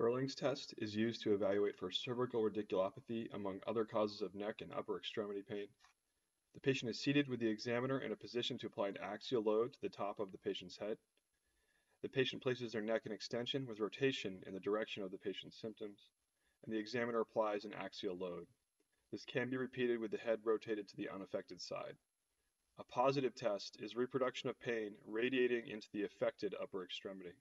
Spurling's test is used to evaluate for cervical radiculopathy among other causes of neck and upper extremity pain. The patient is seated with the examiner in a position to apply an axial load to the top of the patient's head. The patient places their neck in extension with rotation in the direction of the patient's symptoms, and the examiner applies an axial load. This can be repeated with the head rotated to the unaffected side. A positive test is reproduction of pain radiating into the affected upper extremity.